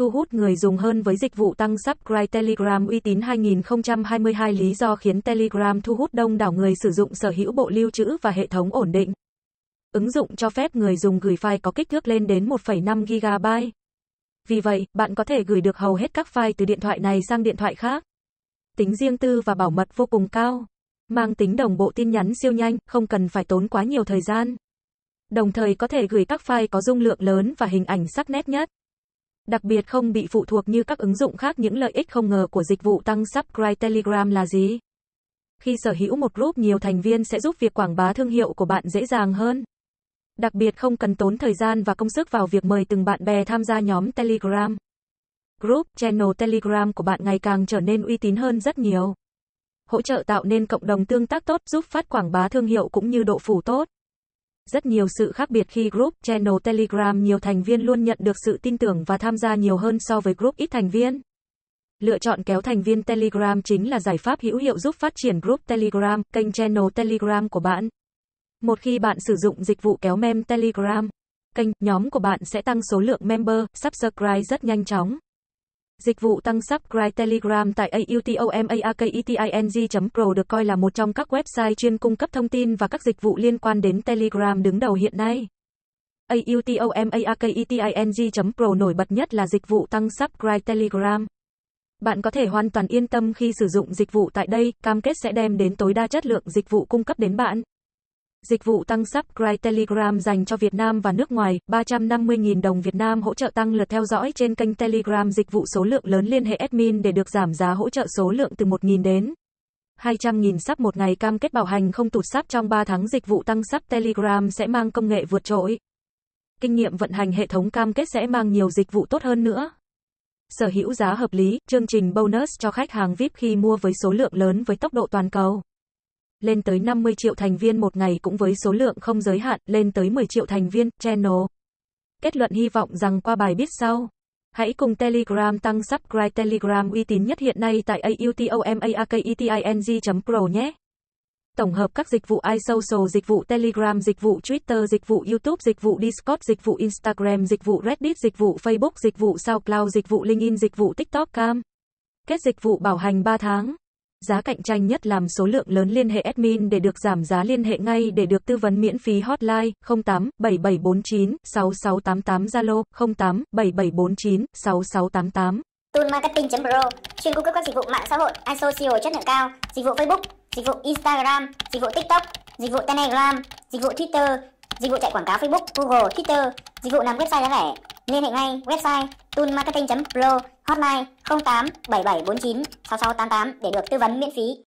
thu hút người dùng hơn với dịch vụ tăng subscribe Telegram uy tín 2022 lý do khiến Telegram thu hút đông đảo người sử dụng sở hữu bộ lưu trữ và hệ thống ổn định. Ứng dụng cho phép người dùng gửi file có kích thước lên đến 1,5 GB. Vì vậy, bạn có thể gửi được hầu hết các file từ điện thoại này sang điện thoại khác. Tính riêng tư và bảo mật vô cùng cao. Mang tính đồng bộ tin nhắn siêu nhanh, không cần phải tốn quá nhiều thời gian. Đồng thời có thể gửi các file có dung lượng lớn và hình ảnh sắc nét nhất. Đặc biệt không bị phụ thuộc như các ứng dụng khác những lợi ích không ngờ của dịch vụ tăng subscribe Telegram là gì? Khi sở hữu một group nhiều thành viên sẽ giúp việc quảng bá thương hiệu của bạn dễ dàng hơn. Đặc biệt không cần tốn thời gian và công sức vào việc mời từng bạn bè tham gia nhóm Telegram. Group, channel Telegram của bạn ngày càng trở nên uy tín hơn rất nhiều. Hỗ trợ tạo nên cộng đồng tương tác tốt giúp phát quảng bá thương hiệu cũng như độ phủ tốt. Rất nhiều sự khác biệt khi group, channel Telegram nhiều thành viên luôn nhận được sự tin tưởng và tham gia nhiều hơn so với group ít thành viên. Lựa chọn kéo thành viên Telegram chính là giải pháp hữu hiệu giúp phát triển group Telegram, kênh channel Telegram của bạn. Một khi bạn sử dụng dịch vụ kéo mem Telegram, kênh, nhóm của bạn sẽ tăng số lượng member, subscribe rất nhanh chóng. Dịch vụ tăng subscribe Telegram tại automaaketing.pro được coi là một trong các website chuyên cung cấp thông tin và các dịch vụ liên quan đến Telegram đứng đầu hiện nay. automaaketing.pro nổi bật nhất là dịch vụ tăng subscribe Telegram. Bạn có thể hoàn toàn yên tâm khi sử dụng dịch vụ tại đây, cam kết sẽ đem đến tối đa chất lượng dịch vụ cung cấp đến bạn. Dịch vụ tăng subscribe Telegram dành cho Việt Nam và nước ngoài, 350.000 đồng Việt Nam hỗ trợ tăng lượt theo dõi trên kênh Telegram dịch vụ số lượng lớn liên hệ admin để được giảm giá hỗ trợ số lượng từ 1.000 đến 200.000 sắp một ngày cam kết bảo hành không tụt sắp trong 3 tháng dịch vụ tăng sắp Telegram sẽ mang công nghệ vượt trội. Kinh nghiệm vận hành hệ thống cam kết sẽ mang nhiều dịch vụ tốt hơn nữa. Sở hữu giá hợp lý, chương trình bonus cho khách hàng VIP khi mua với số lượng lớn với tốc độ toàn cầu lên tới 50 triệu thành viên một ngày cũng với số lượng không giới hạn, lên tới 10 triệu thành viên, channel. Kết luận hy vọng rằng qua bài viết sau, hãy cùng Telegram tăng subscribe Telegram uy tín nhất hiện nay tại automaaketing.pro nhé. Tổng hợp các dịch vụ iSocial, dịch vụ Telegram, dịch vụ Twitter, dịch vụ YouTube, dịch vụ Discord, dịch vụ Instagram, dịch vụ Reddit, dịch vụ Facebook, dịch vụ SoundCloud, dịch vụ LinkedIn, dịch vụ TikTok Cam. Kết dịch vụ bảo hành 3 tháng. Giá cạnh tranh nhất làm số lượng lớn liên hệ admin để được giảm giá liên hệ ngay để được tư vấn miễn phí hotline 08 7749 6688 Zalo 08 7749 6688. Toolmarketing.pro chuyên cung cấp các dịch vụ mạng xã hội, iSocial chất lượng cao, dịch vụ Facebook, dịch vụ Instagram, dịch vụ TikTok, dịch vụ Telegram, dịch vụ Twitter, dịch vụ chạy quảng cáo Facebook, Google, Twitter, dịch vụ làm website giá rẻ. Liên hệ ngay website toolmarketing.pro hotline 08 7749 6688 để được tư vấn miễn phí.